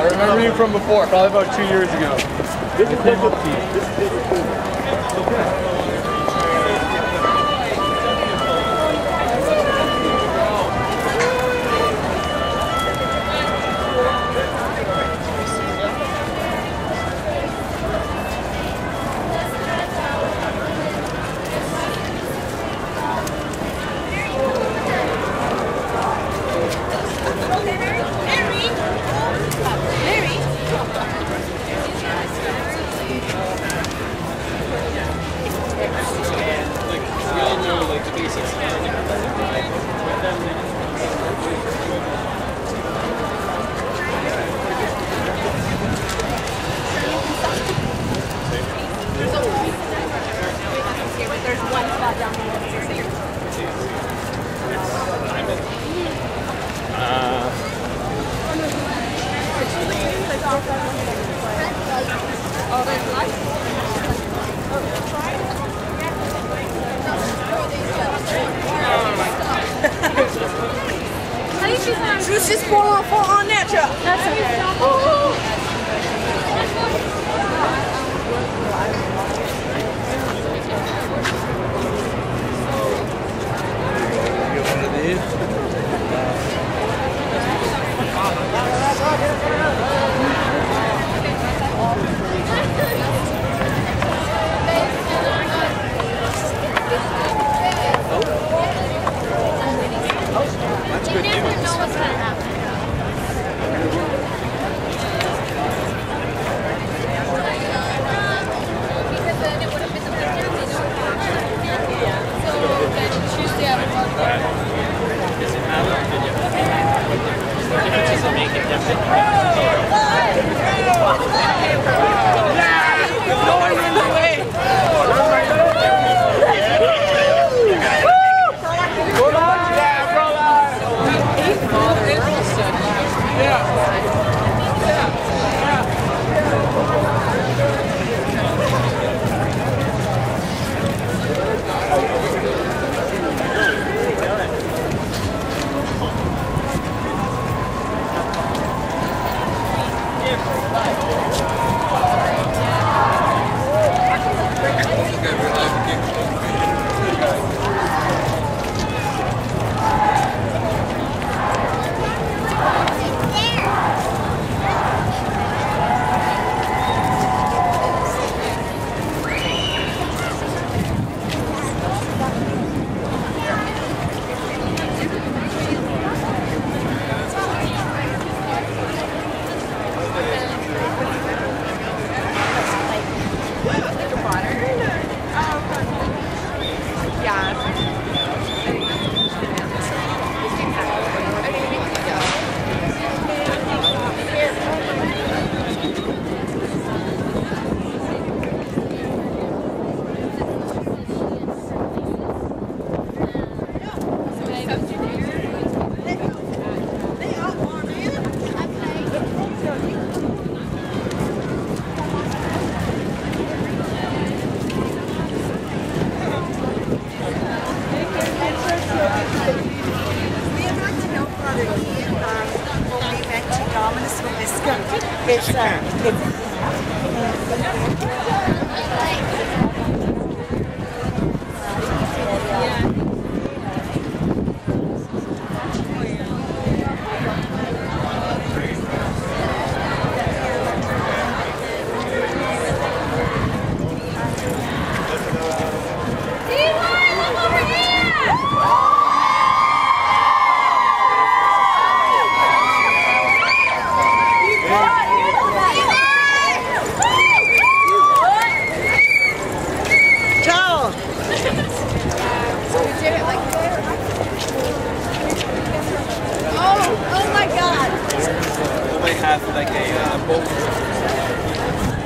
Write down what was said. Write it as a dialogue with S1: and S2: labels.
S1: I remember you from before, probably about two years ago. This is difficult. This is difficult. let's just pour, pour on that truck. That's okay. Thank you. have like a uh, boat.